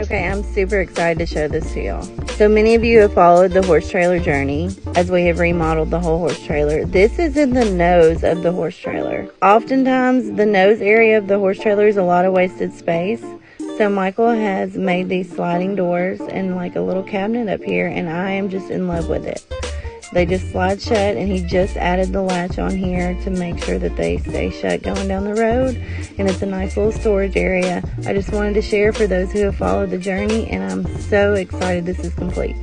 Okay, I'm super excited to show this to y'all. So many of you have followed the horse trailer journey as we have remodeled the whole horse trailer. This is in the nose of the horse trailer. Oftentimes, the nose area of the horse trailer is a lot of wasted space. So Michael has made these sliding doors and like a little cabinet up here and I am just in love with it. They just slide shut and he just added the latch on here to make sure that they stay shut going down the road. And it's a nice little storage area. I just wanted to share for those who have followed the journey and I'm so excited this is complete.